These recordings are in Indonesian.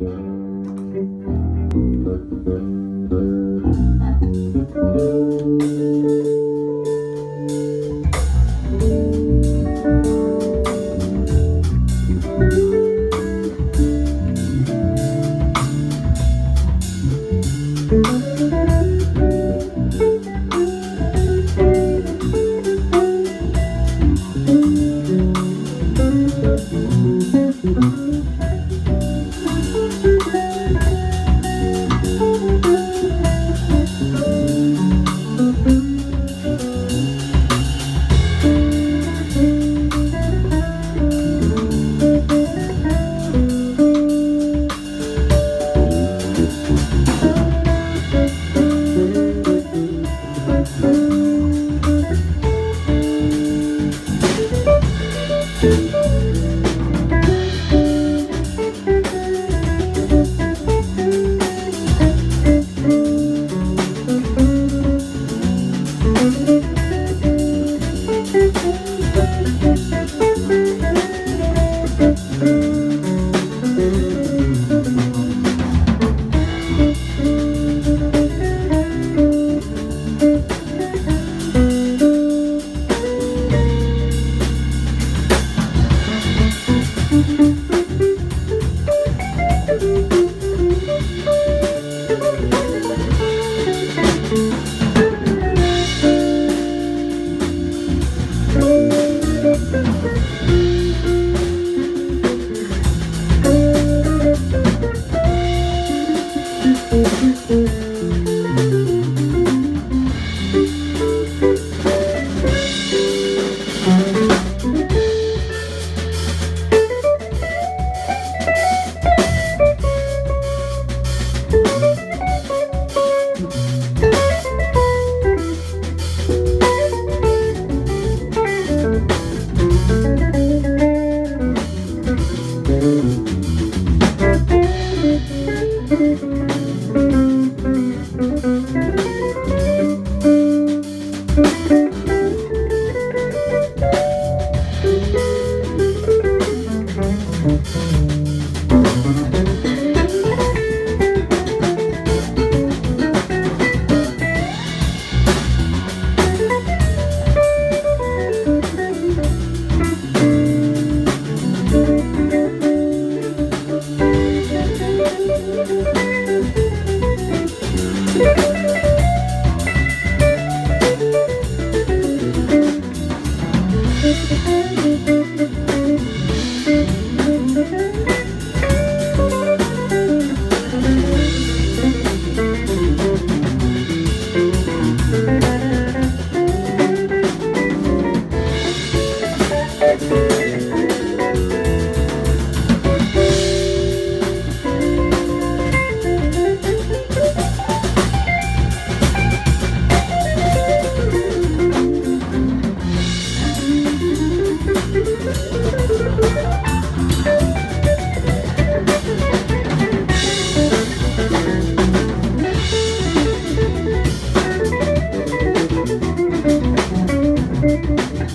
Thank you. Música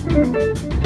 Música